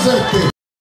presente.